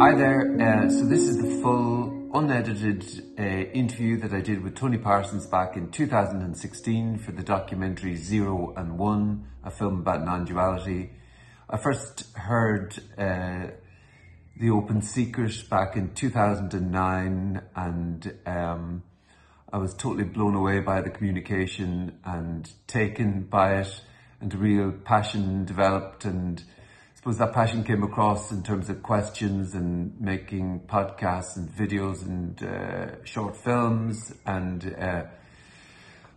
Hi there. Uh, so this is the full unedited uh, interview that I did with Tony Parsons back in 2016 for the documentary Zero and One, a film about non-duality. I first heard uh, The Open Secret back in 2009 and um, I was totally blown away by the communication and taken by it and a real passion developed and suppose that passion came across in terms of questions and making podcasts and videos and uh, short films and uh,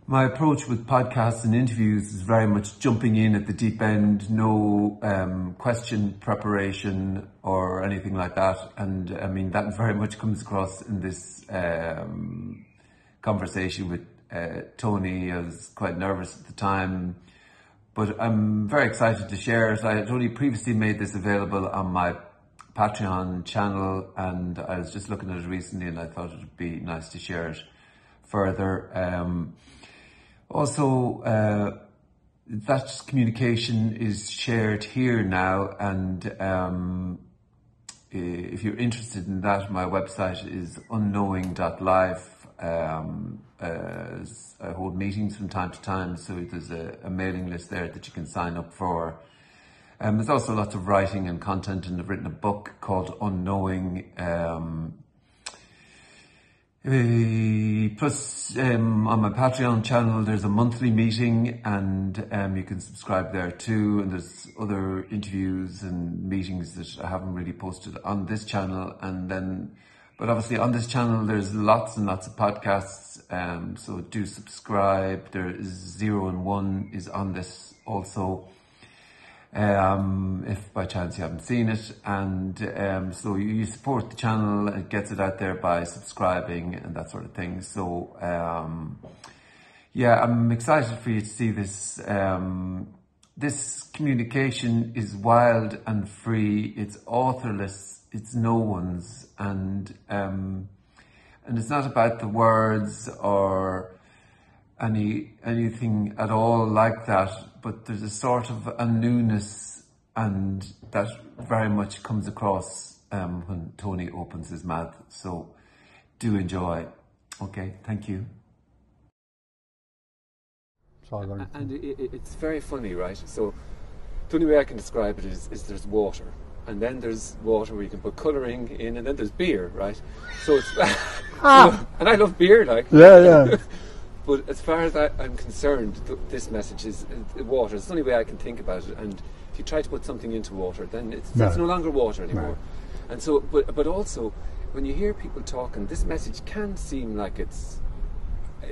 my approach with podcasts and interviews is very much jumping in at the deep end, no um, question preparation or anything like that. And I mean, that very much comes across in this um, conversation with uh, Tony. I was quite nervous at the time but I'm very excited to share it. I had only previously made this available on my Patreon channel and I was just looking at it recently and I thought it would be nice to share it further. Um, also, uh, that communication is shared here now and um, if you're interested in that, my website is unknowing.life. Um, uh, I hold meetings from time to time, so there's a, a, mailing list there that you can sign up for. Um, there's also lots of writing and content, and I've written a book called Unknowing. Um, uh, plus, um, on my Patreon channel, there's a monthly meeting, and um, you can subscribe there too. And there's other interviews and meetings that I haven't really posted on this channel, and then but obviously on this channel, there's lots and lots of podcasts. Um, so do subscribe. There is zero and one is on this also. Um, if by chance you haven't seen it. And um, so you support the channel, it gets it out there by subscribing and that sort of thing. So um, yeah, I'm excited for you to see this. Um, this communication is wild and free. It's authorless. It's no one's. And um, and it's not about the words or any anything at all like that but there's a sort of a newness and that very much comes across um, when Tony opens his mouth. So do enjoy. Okay thank you and it, it's very funny right so the only way I can describe it is, is there's water and then there's water where you can put colouring in, and then there's beer, right? So it's ah. and I love beer, like yeah, yeah. but as far as I, am concerned, th- this message is uh, water. It's the only way I can think about it. And if you try to put something into water, then it's, no. it's no longer water anymore. No. And so, but but also, when you hear people talking, this message can seem like it's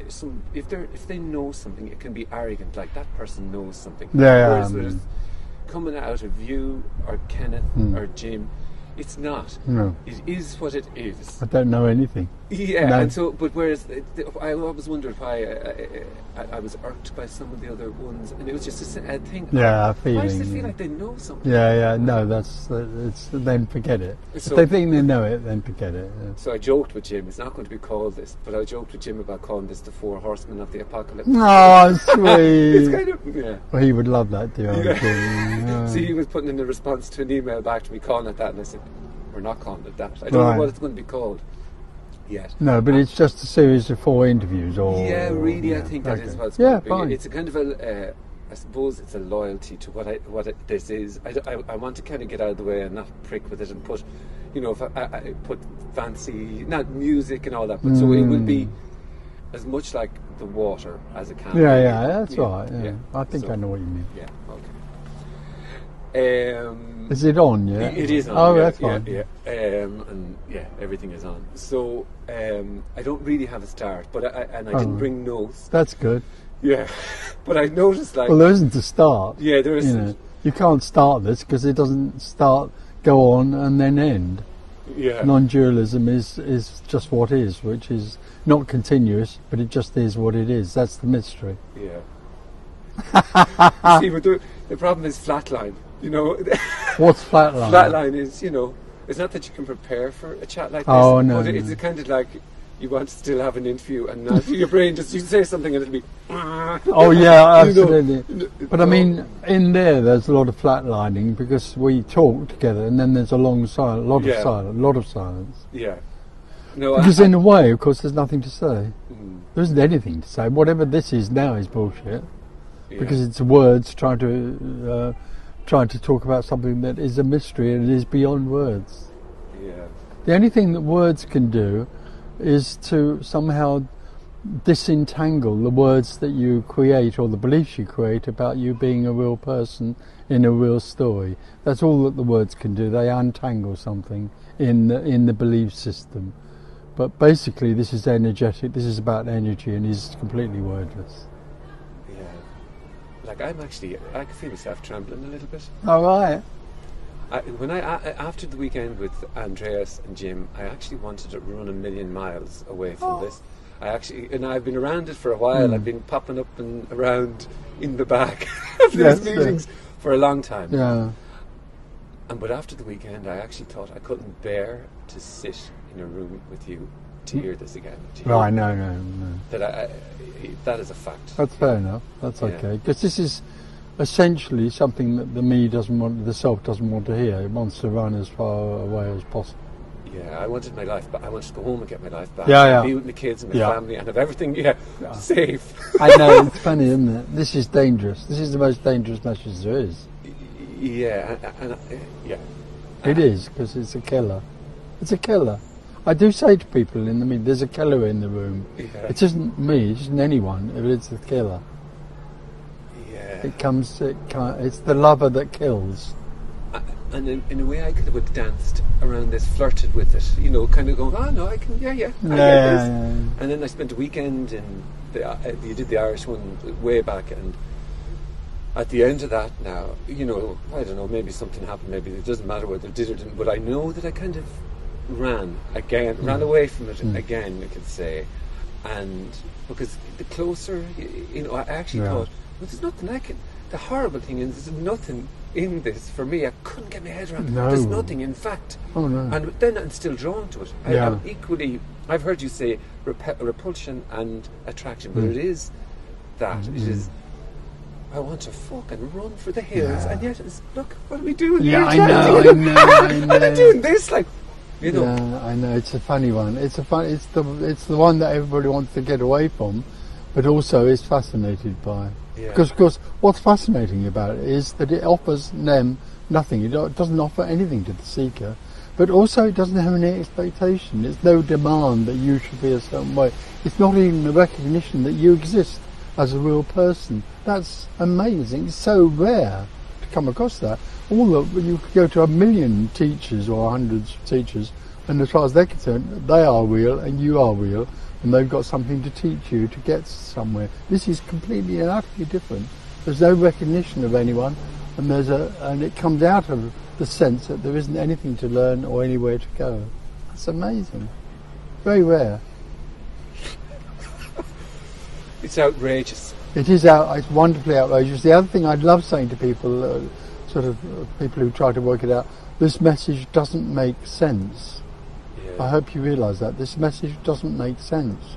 some if they if they know something, it can be arrogant, like that person knows something. Yeah, yeah coming out of you or Kenneth mm. or Jim. It's not. No. It is what it is. I don't know anything. Yeah, no. and so, but whereas I always wondered why I, I, I, was irked by some of the other ones, and it was just a, a thing. Yeah, a feeling. Why does it feel like they know something? Yeah, yeah, no, that's it's then forget it. So, if they think they know it, then forget it. Yeah. So I joked with Jim. It's not going to be called this, but I joked with Jim about calling this the Four Horsemen of the Apocalypse. Oh, sweet. it's kind of yeah. Well, he would love that, too. Yeah. See, he was putting in a response to an email back to me calling it that, and I said, "We're not calling it that. I don't right. know what it's going to be called." yet. No, but it's just a series of four interviews, or yeah, really, yeah. I think that okay. is what it's yeah, fine. It's a kind of a, uh, I suppose it's a loyalty to what I what it, this is. I, I, I, want to kind of get out of the way and not prick with it and put, you know, if I, I put fancy not music and all that, but mm. so it will be mm. as much like the water as it can. Yeah, yeah, that's yeah, right. Yeah. yeah. I think so, I know what you mean. Yeah. Okay. Um, is it on? Yeah, it is on. Oh, yeah, that's fine. Yeah, yeah. Um, and yeah, everything is on. So um, I don't really have a start, but I, and I oh, didn't bring notes. That's good. Yeah, but I noticed like well, there isn't a start. Yeah, there isn't. You, know, you can't start this because it doesn't start, go on, and then end. Yeah. Non-dualism is is just what is, which is not continuous, but it just is what it is. That's the mystery. Yeah. see, but the, the problem is flatline. You know. What's flatline? Flatline is, you know, it's not that you can prepare for a chat like this. Oh no. But no. it's kind of like you want to still have an interview, and now your brain just you say something and it'll be. oh yeah, absolutely. But I mean, in there, there's a lot of flatlining because we talk together, and then there's a long silence, a lot yeah. of silence, a lot of silence. Yeah. No, because I, in a way, of course, there's nothing to say. Mm. There isn't anything to say. Whatever this is now is bullshit. Yeah. Because it's words trying to uh, trying to talk about something that is a mystery and it is beyond words. Yeah. The only thing that words can do is to somehow disentangle the words that you create or the beliefs you create about you being a real person in a real story. That's all that the words can do. They untangle something in the, in the belief system. But basically, this is energetic. This is about energy, and is completely wordless. Like I'm actually, I can feel myself trembling a little bit. All right. I, when I after the weekend with Andreas and Jim, I actually wanted to run a million miles away from oh. this. I actually, and I've been around it for a while. Mm. I've been popping up and around in the back of these yes, meetings yes. for a long time. Yeah. And but after the weekend, I actually thought I couldn't bear to sit in a room with you to hear this again. Right, no, no, no. That I, I, that is a fact. That's fair enough. That's yeah. okay because this is essentially something that the me doesn't want, the self doesn't want to hear. It wants to run as far away as possible. Yeah, I wanted my life back. I wanted to go home and get my life back. Yeah, yeah. Be with my kids and my yeah. family and have everything, yeah, yeah. safe. I know, it's funny, isn't it? This is dangerous. This is the most dangerous message there is. Yeah, and, and, yeah. It is, because it's a killer. It's a killer. I do say to people in the meeting, there's a killer in the room. Yeah. It isn't me, it isn't anyone, it's the killer. Yeah. It comes, it it's the lover that kills. and in, in, a way, I could have danced around this, flirted with it, you know, kind of going, oh no, I can, yeah, yeah, I yeah, yeah, yeah, And then I spent a weekend in, the, uh, you did the Irish one way back, and at the end of that now, you know, I don't know, maybe something happened, maybe it doesn't matter whether it did or didn't, but I know that I kind of ran again, mm. ran away from it mm. again, I could say. And because the closer, you, know, I actually yeah. thought, well, there's nothing I can. The horrible thing is, there's nothing in this for me. I couldn't get my head around. No. There's nothing, in fact. Oh no. And then I'm still drawn to it. I, am equally. I've heard you say rep- repulsion and attraction, but mm. it is that. It is I want to fucking run for the hills, yeah. and yet it's look what are we doing? Yeah, I know, I know, I know. and doing this like you know. Yeah, I know. It's a funny one. It's a fun. It's the it's the one that everybody wants to get away from, but also is fascinated by. Yeah. Because, of course, what's fascinating about it is that it offers them nothing. It doesn't offer anything to the seeker, but also it doesn't have any expectation. It's no demand that you should be a certain way. It's not even a recognition that you exist as a real person. That's amazing. It's so rare to come across that all the, you could go to a million teachers or hundreds of teachers, and as far as they're concerned, they are real and you are real, and they've got something to teach you to get somewhere. This is completely and utterly different. There's no recognition of anyone, and there's a, and it comes out of the sense that there isn't anything to learn or anywhere to go. It's amazing. Very rare. It's outrageous. It is out. It's wonderfully outrageous. The other thing I'd love saying to people. Uh, sort of people who try to work it out, this message doesn't make sense. Yeah. I hope you realise that this message doesn't make sense,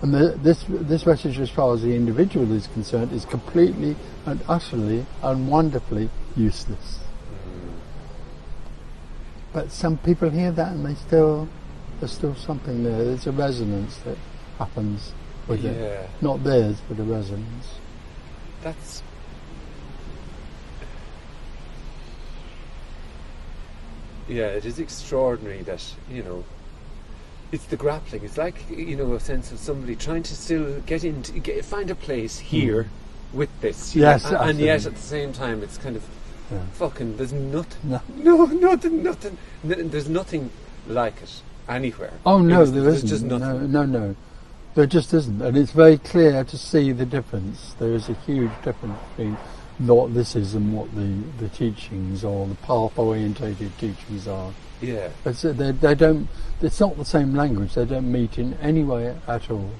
and the, this this message, as far as the individual is concerned, is completely and utterly and wonderfully useless. Mm. But some people hear that and they still there's still something there. There's a resonance that happens with yeah. it, not theirs, but a resonance. That's yeah, it is extraordinary that you know it's the grappling. It's like you know a sense of somebody trying to still get into get, find a place here mm. with this. Yes, know, and, and, yet at the same time it's kind of yeah. fucking. There's nothing. No, no nothing. Nothing. N- there's nothing like it anywhere. Oh no, was, there isn't. Just nothing. No, no, no. There just isn't, and it's very clear to see the difference. There is a huge difference between what this is and what the, the teachings or the path orientated teachings are. Yeah. It's, uh, they, they don't, it's not the same language, they don't meet in any way at all.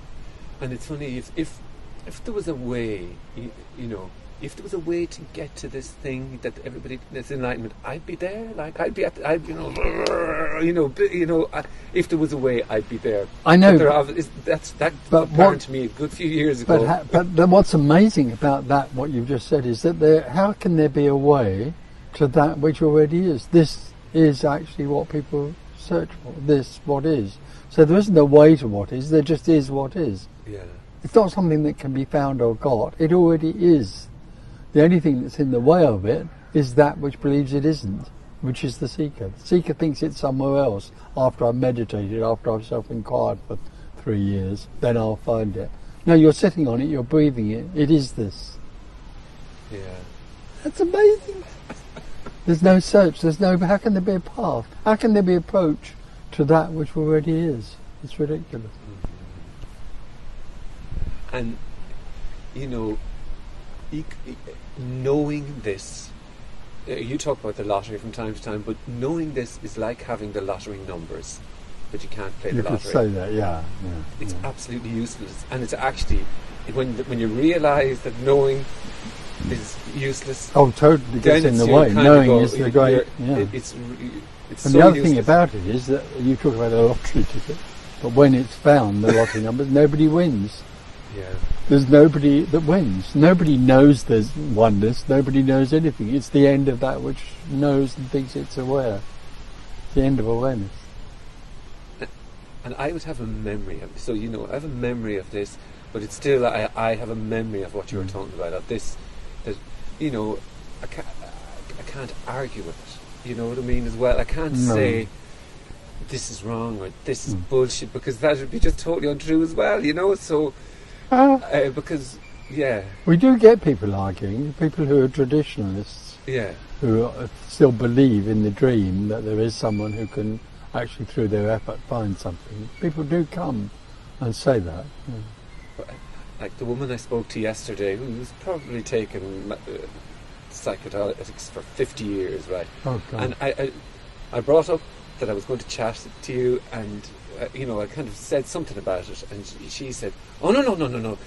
And it's funny, if, if, if there was a way, you, you know, if there was a way to get to this thing that everybody this enlightenment, I'd be there. Like I'd be at, I'd you know, you know, you know, I, if there was a way, I'd be there. I know. There is, that's that but apparent what, to me a good few years ago. But, ha, but what's amazing about that, what you've just said, is that there. How can there be a way to that which already is? This is actually what people search for. This what is. So there isn't a way to what is. There just is what is. Yeah. It's not something that can be found or got. It already is. The only thing that's in the way of it is that which believes it isn't, which is the seeker. The seeker thinks it's somewhere else. After I've meditated, after I've self-inquired for three years, then I'll find it. No, you're sitting on it, you're breathing it. It is this. Yeah. That's amazing. There's no search. There's no. How can there be a path? How can there be approach to that which already is? It's ridiculous. Mm-hmm. And you know, knowing this, uh, you talk about the lottery from time to time, but knowing this is like having the lottery numbers, but you can't play you the lottery. You could say that, yeah. yeah it's yeah. absolutely useless, and it's actually when when you realise that knowing is useless. Oh, totally gets in the way. Knowing go, is the great. Yeah. It, it's it's and so the other useless. thing about it is that you talk about a lottery ticket, but when it's found, the lottery numbers, nobody wins. Yeah. There's nobody that wins. Nobody knows there's oneness. Nobody knows anything. It's the end of that which knows and thinks it's aware. It's the end of awareness. And I would have a memory of so you know I have a memory of this, but it's still I, I have a memory of what you were mm. talking about of this that you know I can't I can't argue with it. You know what I mean as well. I can't no. say this is wrong or this is mm. bullshit because that would be just totally untrue as well. You know so uh, uh, because, yeah. We do get people arguing, people who are traditionalists. Yeah. Who still believe in the dream that there is someone who can actually, through their effort, find something. People do come and say that. Yeah. But, like the woman I spoke to yesterday, who's probably taken uh, psychedelics for 50 years, right? Oh, God. And I, I, I brought up that I was going to chat to you and you know, I kind of said something about it, and she, she, said, "Oh no, no, no, no, no!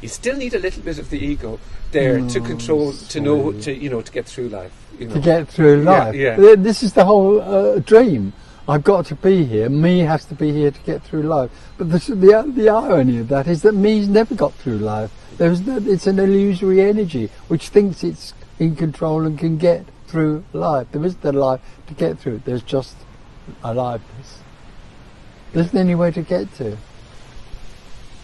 You still need a little bit of the ego there to control, to know, to you know, to get through life. You know. To get through life. Yeah, yeah. This is the whole uh, dream. I've got to be here. Me has to be here to get through life. But the, the, the irony of that is that me's never got through life. There's no, it's an illusory energy which thinks it's in control and can get through life. There isn't a life to get through. There's just aliveness. There isn't any way to get to.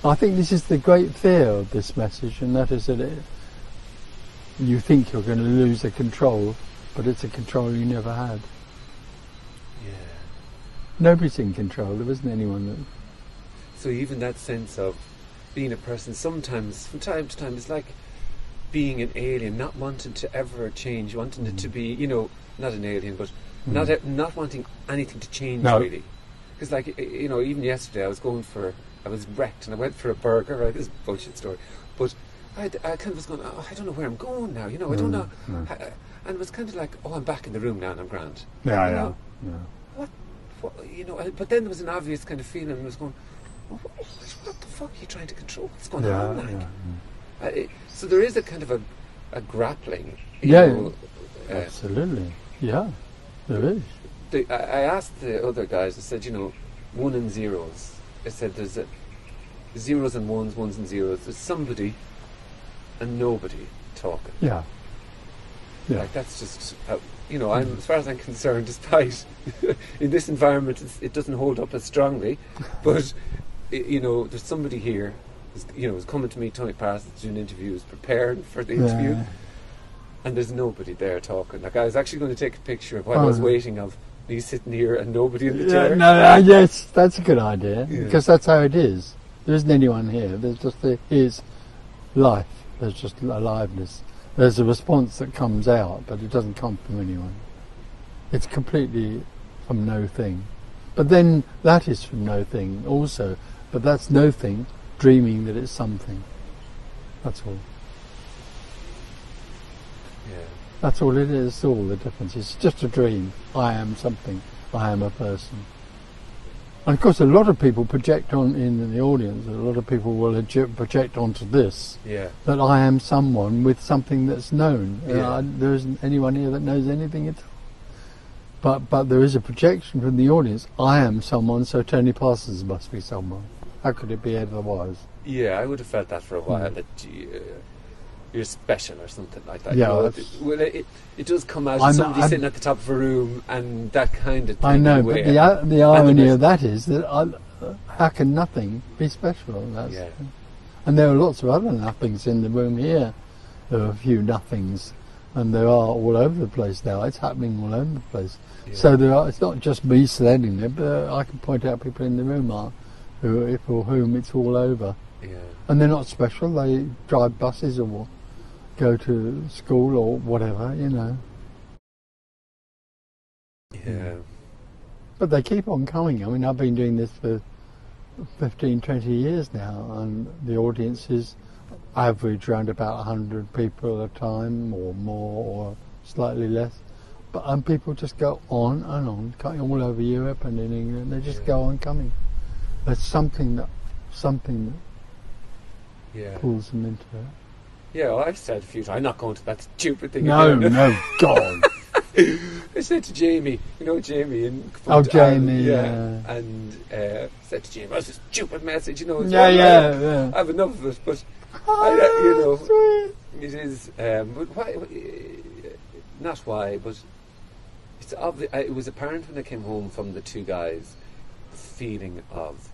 I think this is the great fear of this message, and that is that it, you think you're going to lose the control, but it's a control you never had. Yeah. Nobody's in control. There isn't anyone that. So even that sense of being a person, sometimes, from time to time, is like being an alien, not wanting to ever change, wanting mm. it to mm. be, you know, not an alien, but mm. not not wanting anything to change no. really. Because, like, you know, even yesterday I was going for, I was wrecked and I went for a burger, right? This is a bullshit story. But I, I kind of was going, oh, I don't know where I'm going now, you know, I don't mm, know. Mm. I, and it was kind of like, oh, I'm back in the room now and I'm grand. Yeah, yeah, know, yeah. What, what, you know, but then there was an obvious kind of feeling I was going, what, what, the fuck are you trying to control? What's going yeah, on, like? Yeah, yeah. Uh, it, so there is a kind of a, a grappling. yeah, know, uh, absolutely. Yeah, there is the, I asked the other guys. I said, you know, one and zeros. I said, there's a zeros and ones, ones and zeros. There's somebody and nobody talking. Yeah. Yeah. Like that's just, how, you know, I'm as far as I'm concerned, despite in this environment, it doesn't hold up as strongly, but you know, there's somebody here. You know, who's coming to me, Tony Parsons, doing interviews, preparing for the interview, yeah. and there's nobody there talking. Like I was actually going to take a picture of while oh. I was waiting of he's sitting here and nobody in the yeah, chair. No, no, yes, that's a good idea yeah. because that's how it is. There isn't anyone here. There's just the, here's life. There's just aliveness. There's a response that comes out, but it doesn't come from anyone. It's completely from no thing. But then that is from no thing also. But that's no thing dreaming that it's something. That's all. That's all it is. All the difference. It's just a dream. I am something. I am a person. And of course, a lot of people project on in the audience. A lot of people will project onto this. Yeah. That I am someone with something that's known. Yeah. Uh, there isn't anyone here that knows anything at all. But but there is a projection from the audience. I am someone, so Tony Parsons must be someone. How could it be otherwise? Yeah, I would have felt that for a while. Mm. That uh, you're special or something like that. Yeah, you know, that's- it, well, it, it does come out I'm- of somebody I'm- sitting at the top of a room and that kind of thing. I know, but the uh, the irony of that is that I, how can nothing be special? That's, Yeah. And there are lots of other nothings in the room here. There are a few nothings, and there are all over the place now. It's happening all over the place. Yeah. So there are, it's not just me standing there, but uh, I can point out people in the room are, who, for whom it's all over. yeah. And they're not special. They drive buses or go to school or whatever, you know. Yeah. But they keep on coming. I mean, I've been doing this for 15, 20 years now, and the audiences average around about 100 people at a time, or more, or slightly less. But and people just go on and on, coming all over Europe and in England. They just Yeah. go on coming. There's something that something Yeah. that pulls them into it. Yeah, well, I've said a few times, I'm not going to that stupid thing No, again. no, God. I said to Jamie, you know Jamie, in Oh, Jamie, yeah, yeah. and uh, said to Jamie, "That's a stupid message," you know. Yeah, yeah, yeah. I have enough of it, but I, uh, you know, Sweet. it is. Um, but why? uh, Not why, but it's obvi- uh, It was apparent when I came home from the two guys, the feeling of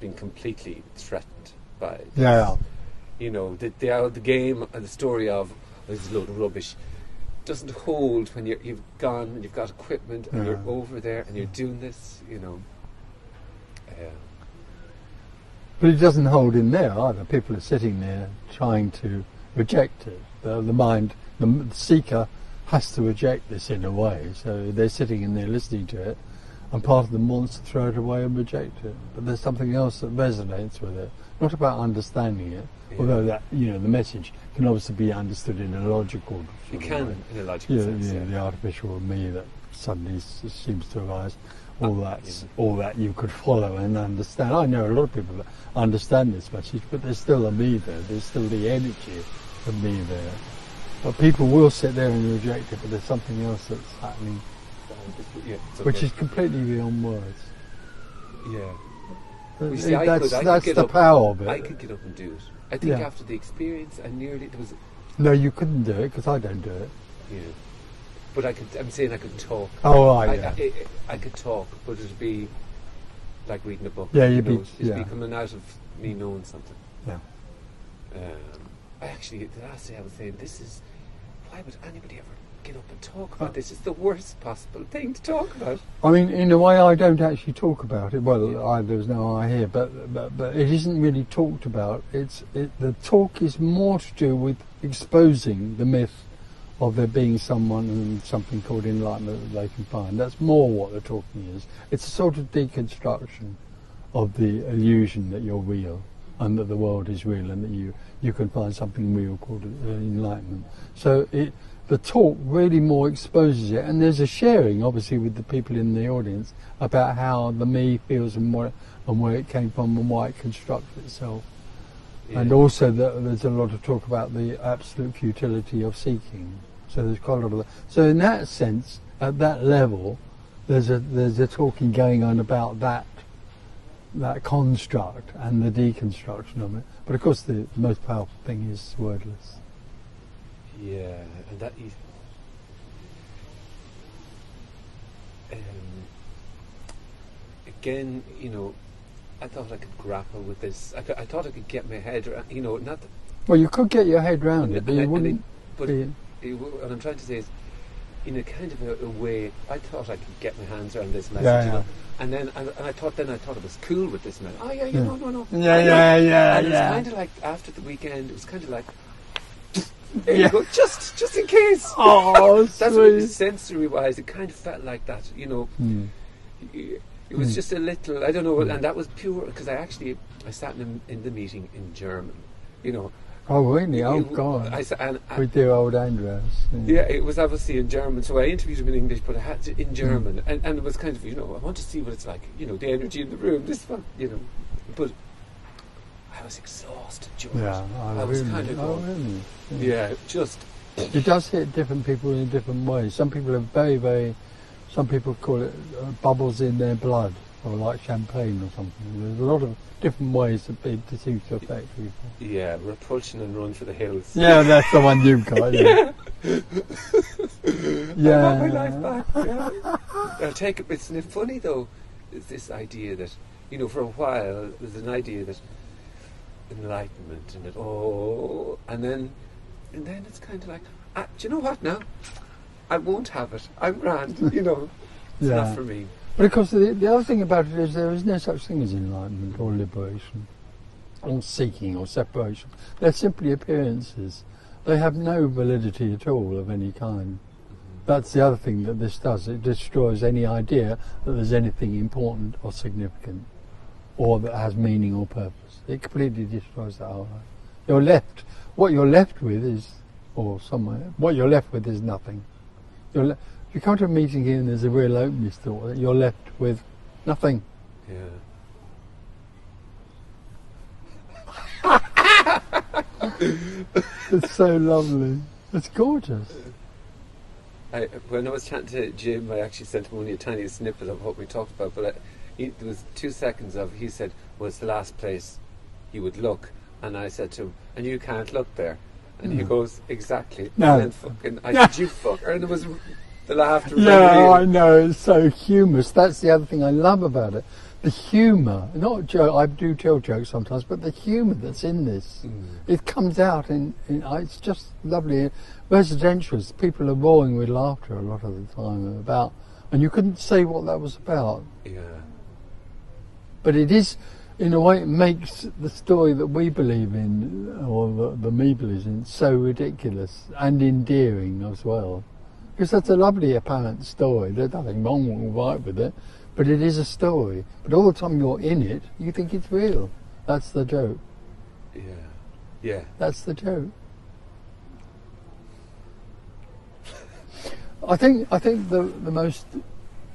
being completely threatened by this Yeah. You know, the, the, uh, the game and the story of this is a load of rubbish doesn't hold when you're, you've gone and you've got equipment and you're over there and you're doing this, you know. Uh, But it doesn't hold in there either. People are sitting there trying to reject it. The, the mind, the, seeker has to reject this in a way. So they're sitting in there listening to it, and part of them wants to throw it away and reject it. But there's something else that resonates with it. Not about understanding it, Yeah. although that you know the message can obviously be understood in a logical. you sort can, way. in a logical Yeah, sense. yeah, Yeah. the artificial me that suddenly s- seems to arise. All Ah, that's yeah. all that you could follow and understand. I know a lot of people that understand this message, but there's still a me there. There's still the energy of me there. But people will sit there and reject it, but there's something else that's happening, Yeah, it's which is completely beyond words. Yeah. You see, I that's could- I that's get the up- power of it. I could get up and do it. I think Yeah. after the experience, I nearly there was, No, you couldn't do it because I don't do it. you know, but I could. I'm saying I could talk. Oh, I, yeah. I, I, I could talk, but it'd be like reading a book. Yeah, you you'd be- know, it'd yeah. be coming out of me knowing something. Yeah. Um, I actually, the last day I was saying, this is why would anybody ever get up and talk about this? It's the worst possible thing to talk about. I mean, in a way, I don't actually talk about it. Well, Yeah. I, there's no I here, but, but but it isn't really talked about. It's it, the talk is more to do with exposing the myth of there being someone and something called enlightenment that they can find. That's more what the talking is. It's a sort of deconstruction of the illusion that you're real and that the world is real and that you you can find something real called uh, enlightenment. So it the talk really more exposes it, and there's a sharing, obviously, with the people in the audience about how the me feels and what and where it came from and why it constructs itself. And also, that there's a lot of talk about the absolute futility of seeking. So there's quite a lot of that. So in that sense, at that level, there's a there's a talking going on about that that construct and the deconstruction of it. But of course, the most powerful thing is wordless. Yeah, and that is. Um, again, you know, I thought I could grapple with this. I, I thought I could get my head around, you know, not. The, Well, you could get your head round it, but you wouldn't. it- but be, it, what I'm trying to say is, in a kind of a, a way, I thought I could get my hands around this message. Yeah, you know, and then, and, and I thought, then I thought it was cool with this message. Oh yeah, yeah, Yeah. no, no, no. Yeah, I know. yeah, yeah, And it yeah. was kind of like after the weekend, it was kind of like. There Yeah. you go, just just in case. oh, That's what it, sweet. sensory wise, it kind of felt like that, you know. Hmm. It it was Mm. just a little, I don't know, and that was pure because I actually I sat in, in the meeting in German, you know, Oh, really? Oh, it, God. I, and, and, With dear old Andreas. Yeah. yeah. it was obviously in German. So I interviewed him in English, but I had to in German. Mm. And, and it was kind of, you know, I want to see what it's like, you know, the energy in the room, this one, you know. But I was exhausted, George. Yeah, oh, I was really? kind of oh, going, oh, really? yeah. yeah, just. It does hit different people in different ways. Some people are very, very. Some people call it uh, bubbles in their blood, or like champagne or something. There's a lot of different ways that it seems to affect people. Yeah, repulsion and run for the hills. Yeah, that's the one you've got. Yeah. yeah. I want my life back. Yeah. I'll take it. It's funny though, is this idea that you know for a while there's an idea that enlightenment and it oh, and then and then it's kind of like, ah, do you know what now? I won't have it. I'm grand. you know, it's yeah. not for me. But of course, the, the other thing about it is there is no such thing as enlightenment or liberation, or seeking or separation. They're simply appearances. They have no validity at all of any kind. That's the other thing that this does. It destroys any idea that there's anything important or significant, or that has meaning or purpose. It completely destroys that whole. You're left. What you're left with is, or somewhere. What you're left with is nothing. You're le- if you come to a meeting here and there's a real openness thought, that you're left with nothing. Yeah. it's so lovely. It's gorgeous. I, when I was chatting to Jim, I actually sent him only a tiny snippet of what we talked about, but I, there was two seconds of he said was the last place he would look, and I said to him, "And you can't look there," and he mm. goes, "Exactly." No. And then fucking, I said, "You fucker," and it was the laughter. Yeah, I know. It's so humorous. That's the other thing I love about it. The humour, not joke. I do tell jokes sometimes, but the humour that's in this, mm. it comes out in, in. It's just lovely. Residentials, people are roaring with laughter a lot of the time about, and you couldn't say what that was about. Yeah. But it is, in a way, it makes the story that we believe in, or the, the me believes in, so ridiculous and endearing as well. Because that's a lovely apparent story. There's nothing wrong or right with it, but it is a story. But all the time you're in it, you think it's real. That's the joke. Yeah. Yeah. That's the joke. I think I think the the most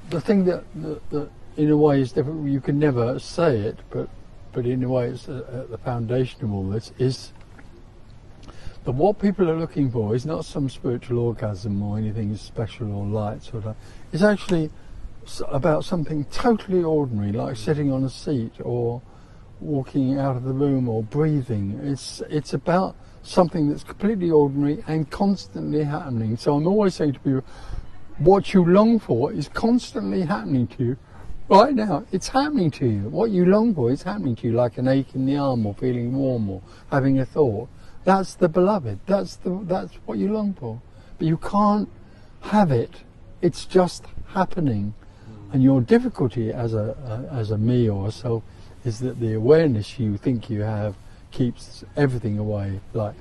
the thing that, that, that in a way is different. You can never say it, but but in a way it's at the foundation of all this is that what people are looking for is not some spiritual orgasm or anything special or light sort of. It's actually about something totally ordinary, like sitting on a seat or walking out of the room or breathing. It's it's about something that's completely ordinary and constantly happening. So I'm always saying to people, what you long for is constantly happening to you. Right now, it's happening to you. What you long for is happening to you, like an ache in the arm or feeling warm or having a thought. That's the beloved. That's the that's what you long for. But you can't have it. It's just happening. And your difficulty as a, a as a me or a self is that the awareness you think you have keeps everything away. Like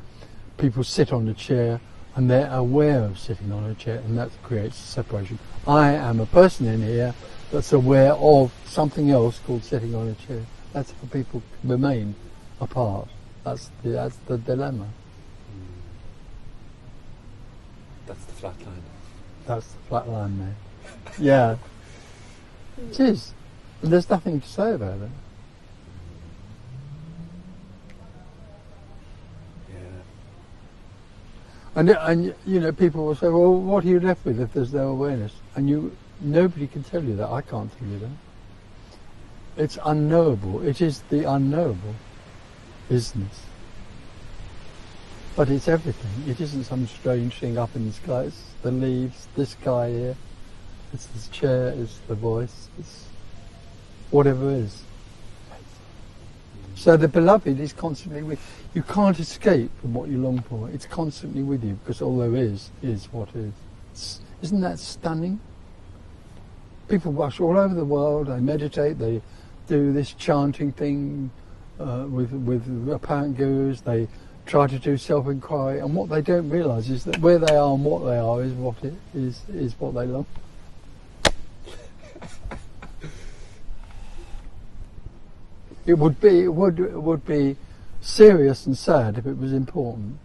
people sit on a chair and they're aware of sitting on a chair and that creates separation. I am a person in here that's aware of something else called sitting on a chair. That's how people remain apart. That's the, that's the dilemma. Mm. That's the flat line. That's the flat line, man. yeah. It is. There's nothing to say about it. And, and you know, people will say, well, what are you left with if there's no awareness? And you, nobody can tell you that. I can't tell you that. It's unknowable. It is the unknowable business. But it's everything. It isn't some strange thing up in the sky. It's the leaves, this guy here. It's this chair, it's the voice, it's whatever it is. So the beloved is constantly with you. can't escape from what you long for. It's constantly with you because all there is is what is. Isn't that stunning? People rush all over the world. They meditate. They do this chanting thing uh, with with apparent gurus. They try to do self-inquiry, and what they don't realise is that where they are and what they are is what it is is what they love. it would be it would it would be serious and sad if it was important.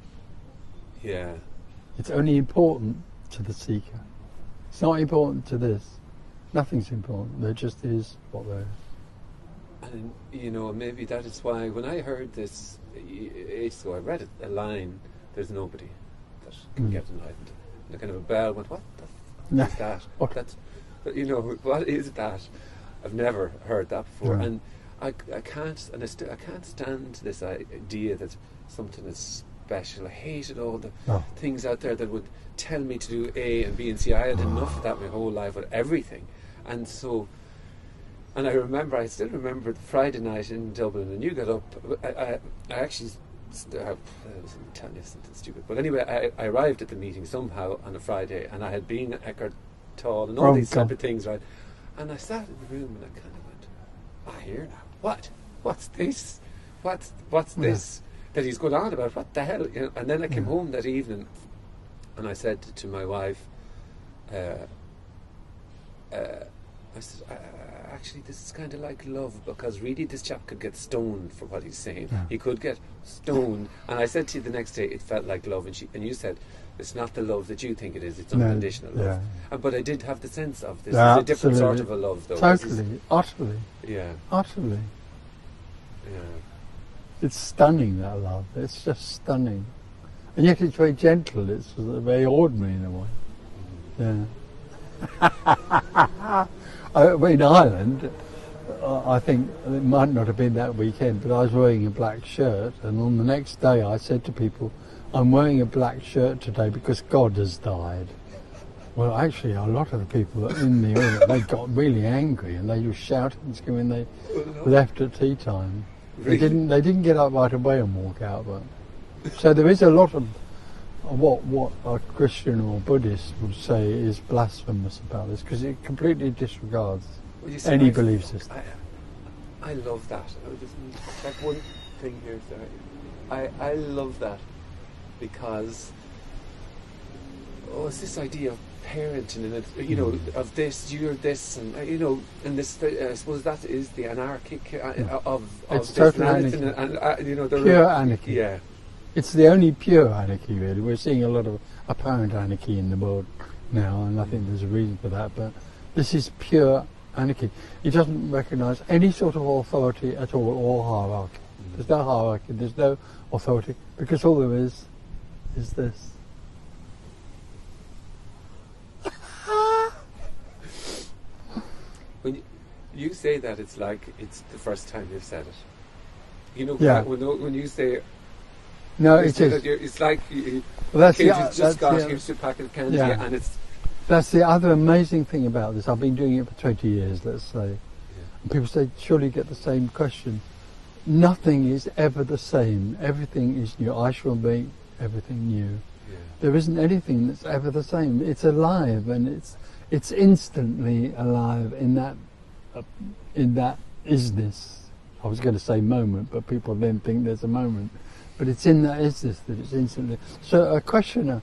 Yeah. It's only important to the seeker. It's not important to this. Nothing's important. There just is what there is. And you know, maybe that is why when I heard this ages ago, I read it, a line. There's nobody that can Mm. get enlightened. And a kind of a bell went. What the f- is that? What? That's, you know, what is that? I've never heard that before, Right. and I, I can't, and I, st- I can't stand this idea that something is special. I hated all the Oh. things out there that would tell me to do A and B and C. I had enough of that my whole life with everything, and so. And I remember, I still remember Friday night in Dublin, and you got up. I, I, I actually, I was telling you something stupid, but anyway, I, I arrived at the meeting somehow on a Friday, and I had been at Eckhart Tolle and all Oh, these God. type of things, right? And I sat in the room and I kind of went, I hear now, what? What's this? What's what's Yeah. this that he's going on about? What the hell?" You know, and then I came Yeah. home that evening, and I said to my wife, uh, uh, I said, uh, actually, this is kind of like love because really this chap could get stoned for what he's saying. Yeah. He could get stoned. And I said to you the next day, it felt like love. And, she, and you said, it's not the love that you think it is, it's No, unconditional love. yeah. Uh, but I did have the sense of this. Yeah, is a different sort of a love, though. Totally, utterly, yeah, utterly. yeah. It's stunning, that love. It's just stunning. And yet it's very gentle. It's very ordinary in a way. Yeah. In Ireland, I think it might not have been that weekend, but I was wearing a black shirt, and on the next day I said to people, I'm wearing a black shirt today because God has died. Well, actually, a lot of the people in the audience, they got really angry and they were shouting and screaming. They left at tea time. They didn't. They didn't get up right away and walk out. But so there is a lot of what what a Christian or Buddhist would say is blasphemous about this because it completely disregards see, any I- belief system. I, I love that. I just check one thing here, sorry. I, I love that because oh, it's this idea of parenting and it, you know Mm. of this, you're this, and uh, you know, and this. Uh, I suppose that is the anarchic uh, Yeah. of, of It's this total and, and uh, you know the Pure anarchy. Yeah, It's the only pure anarchy, really. We're seeing a lot of apparent anarchy in the world now, and I think there's a reason for that. But this is pure anarchy. It doesn't recognise any sort of authority at all or hierarchy. There's no hierarchy. There's no authority because all there is is this. when you, you say that, it's like it's the first time you've said it. You know, Yeah. when, when you say No, you it say that is. it's like you, Well, that's kids the, just that's got the- here's a packet of candy, Yeah. and it's That's the other amazing thing about this. I've been doing it for 20 years, let's say. And people say, surely you get the same question. Nothing is ever the same. Everything is new. I shall make everything new. yeah. There isn't anything that's ever the same. It's alive and it's it's instantly alive in that uh, in that isness. I was going to say moment, but people then think there's a moment. But it's in that isness that it's instantly. So a questioner,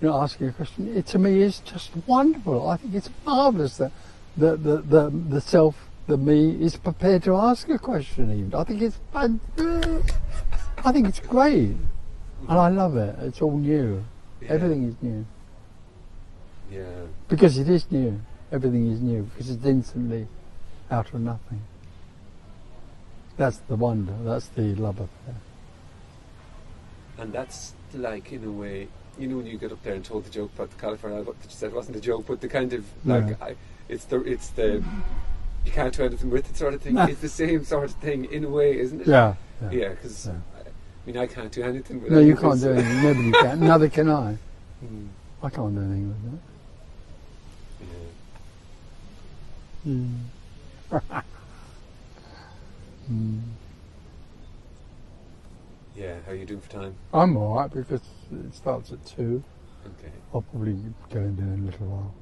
you know, asking a question, it to me is just wonderful. I think it's marvelous that the the the, the self, the me, is prepared to ask a question. Even I think it's. I think it's great, and I love it. It's all new. Yeah. Everything is new Yeah. because it is new. Everything is new because it's instantly out of nothing. That's the wonder. That's the love affair. And that's like, in a way, you know, when you get up there and told the joke about the cauliflower that you said wasn't a joke, but the kind of like, Yeah. I, it's the it's the you can't do anything with it sort of thing. Nah. It's the same sort of thing in a way, isn't it? Yeah. Yeah, because Yeah. I mean, I can't do anything with it. No, you can't do anything. Nobody can. Neither can I. Mm, I can't do anything with it. yeah. Mm. Mm. Yeah, how are you doing for time? I'm all right because it starts at two. Okay. I'll probably go in there in a little while.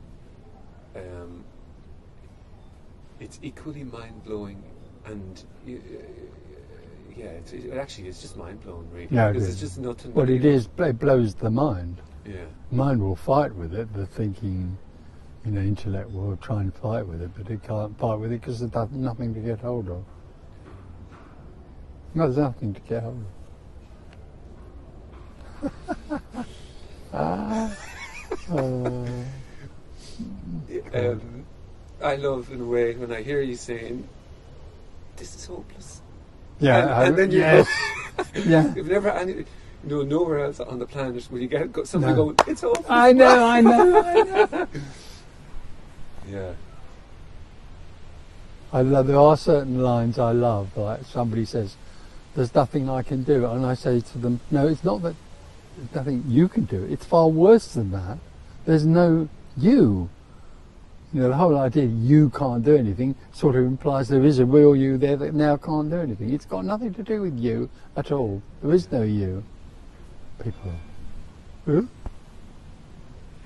Um, it's equally mind blowing, and you, uh, yeah, it's, it actually is just mind blowing, really. Yeah, it because is. it's just nothing. But it is, it blows the mind. Yeah. Mind will fight with it. The thinking, you know, intellect will try and fight with it, but it can't fight with it because it has nothing to get hold of. No, there's nothing to get hold of. Uh, um, I love, in a way, when I hear you saying, "This is hopeless." Yeah, and, I, and then you yes. go, yeah. You've never any, no, nowhere else on the planet will you get somebody No. going, "It's hopeless." I know, I know, I know. Yeah. I love, there are certain lines I love, like somebody says, there's nothing I can do. And I say to them, no, it's not that there's nothing you can do. It's far worse than that. There's no you. You know, the whole idea you can't do anything sort of implies there is a real you there that now can't do anything. It's got nothing to do with you at all. There is no you. People. Who?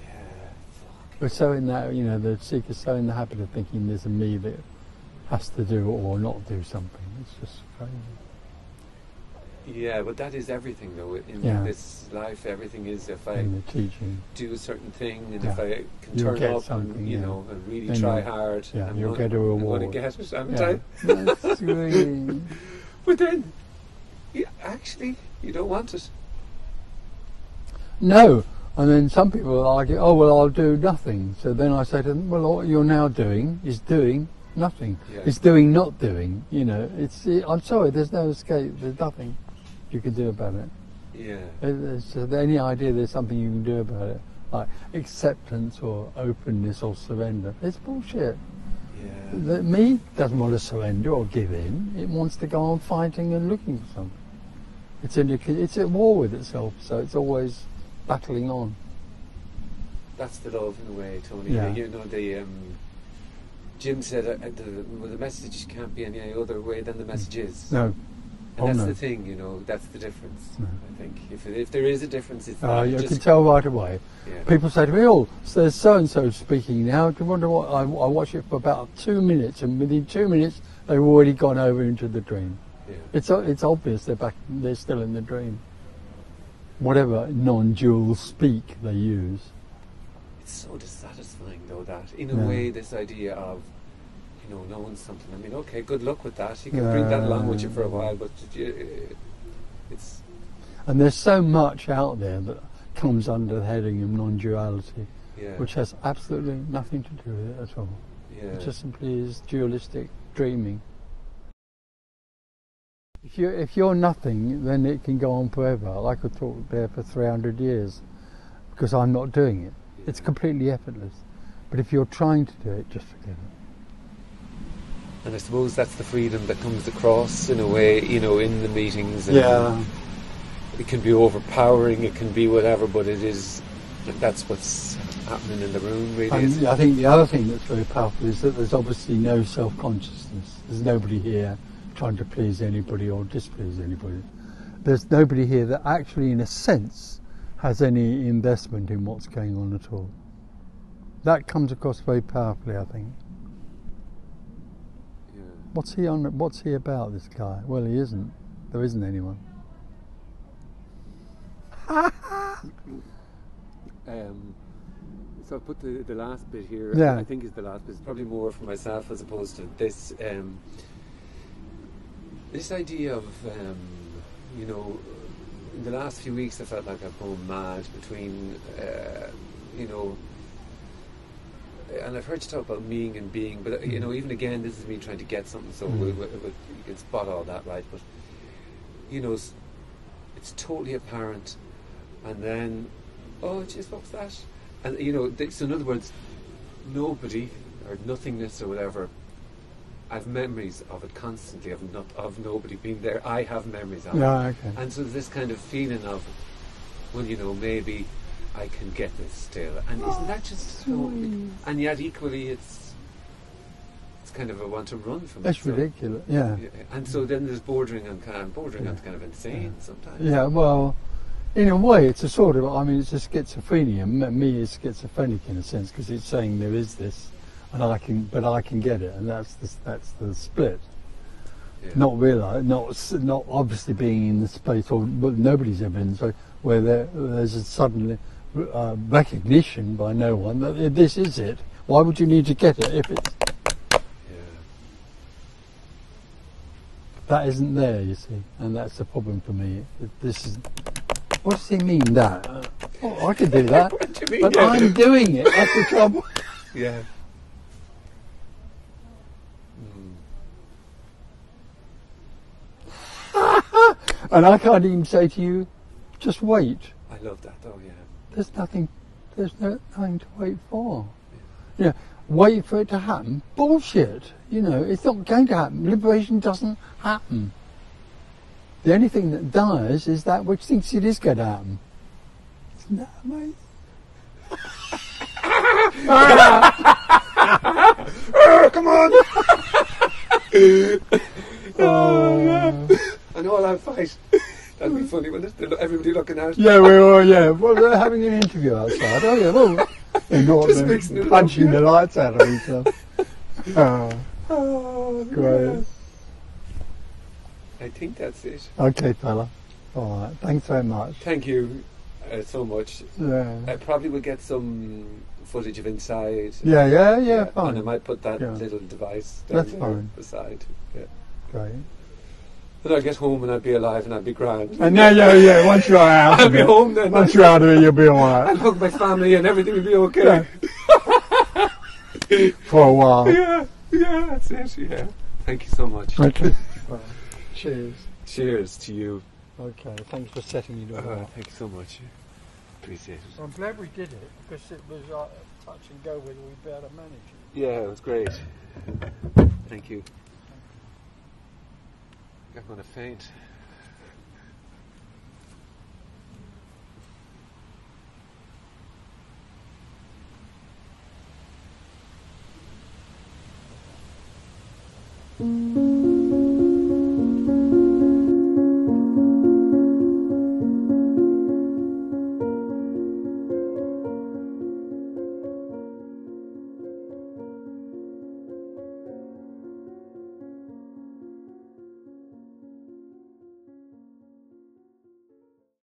Yeah. We're so in that, you know, the seeker's so in the habit of thinking there's a me that has to do or not do something. It's just crazy. Yeah, but that is everything, though. In Yeah. this life, everything is if I do a certain thing and Yeah. if I can turn up and you yeah. know and really Then try hard, yeah, I'm you'll get a I'm going to reward. get it, haven't. I? But then, yeah, actually, you don't want it. No. And then some people argue, oh, well, I'll do nothing. So then I say to them, well, what you're now doing is doing nothing. It's doing not doing. You know, it's, I'm sorry, there's no escape. There's nothing you can do about it. Yeah. Any idea there's something you can do about it, like acceptance or openness or surrender. It's bullshit. Yeah. The, me doesn't want to surrender or give in. It wants to go on fighting and looking for something. It's in a, it's at war with itself, so it's always battling on. That's the love in a way, Tony. Yeah. You know, the um, Jim said uh, the, well, the message can't be any other way than the message is. No, And oh, that's no. the thing, you know, that's the difference. No. I think if if there is a difference, it's uh, you can tell right away. yeah. People say to me, "Oh, so there's so and so speaking now." Do you wonder what? I, I watch it for about two minutes, and within two minutes, they've already gone over into the dream. yeah. It's it's obvious they're back. They're still in the dream. Whatever non-dual speak they use. It's so dissatisfying, though, that in a Yeah. way, this idea of you know knowing something. I mean, okay, good luck with that. You can bring that along with you for a while, but it's And there's so much out there that comes under the heading of non-duality, yeah, which has absolutely nothing to do with it at all. yeah, It just simply is dualistic dreaming. If you're, if you're nothing, then it can go on forever. I could talk there for 300 years because I'm not doing it. It's completely effortless. But if you're trying to do it, just forget it. And I suppose that's the freedom that comes across in a way, you know, in the meetings. And It can be overpowering, it can be whatever, but it is. That's what's happening in the room, really. And? I think the other thing that's very powerful is that there's obviously no self-consciousness. There's nobody here trying to please anybody or displease anybody. There's nobody here that actually, in a sense, has any investment in what's going on at all. That comes across very powerfully, I think. What's he on? What's he about? This guy? Well, he isn't. There isn't anyone. Um, so I put the, the last bit here. Yeah. I think is the last bit. It's probably more for myself as opposed to this. Um, this idea of, um, you know, in the last few weeks, I felt like I've gone mad between, uh, you know, and I've heard you talk about meaning and being, but you know, even again, this is me trying to get something, so Mm. we, we, we, you can spot all that, right? But you know, s- it's totally apparent, and then, oh, jeez, what was that? And you know, th- so in other words, nobody or nothingness or whatever. I've memories of it constantly of not of nobody being there. I have memories of it. Yeah, okay. And so this kind of feeling of, well, you know, maybe I can get this still. And isn't that just so? Hmm. And yet equally, it's it's kind of a want to run from That's it. so- ridiculous. Yeah. Yeah, And so then there's bordering on kind of bordering on kind of insane sometimes. Yeah, well, in a way, it's a sort of, I mean, it's a schizophrenia. Me is schizophrenic in a sense because it's saying there is this, and I can, but I can get it, and that's the, that's the split. Yeah. Not realize, not not obviously being in the space, or well, nobody's ever in so where there, there's a sudden uh, recognition by no one that this is it. Why would you need to get it if it's Yeah. that isn't there? You see, and that's the problem for me. This is what does he mean that? Oh, I could do that. what do you mean? But yeah. I'm doing it. That's the trouble. yeah. And I can't even say to you, just wait. I love that though. Yeah. There's nothing. There's no, nothing to wait for. You know, wait for it to happen. Bullshit. You know, it's not going to happen. Liberation doesn't happen. The only thing that does is that which thinks it is going to happen. Isn't that amazing? Come on. oh, yeah. And all that fight. That'd be funny, wouldn't it? Everybody looking out. Yeah, we were. Yeah, well, they're having an interview outside. Oh yeah, well, they're Just mixing it up, punching yeah. the lights out of each other. Oh, Oh, great. I think that's it. Okay, fella. All right. Thanks very much. Thank you uh, so much. Yeah. I probably will get some footage of inside. Yeah, yeah, yeah. And I might put that Yeah. little device down That's there fine. beside. Yeah. Great. Then I'll get home and I'd be alive and I'd be grand. And yeah, yeah, yeah. Once you're out I'll be it, home then. once you're out of it, you'll be all I'll right hug my family and everything will be okay. for a while. Yeah, yeah, that's it. Yeah. Thank you so much. Okay. Cheers. Cheers to you. Okay. Thanks for setting it all Uh, up. thank you so much. Appreciate it. I'm glad we did it because it was uh, touch and go whether we'd be able to manage it. Yeah, it was great. Thank you. I'm gonna faint. Thank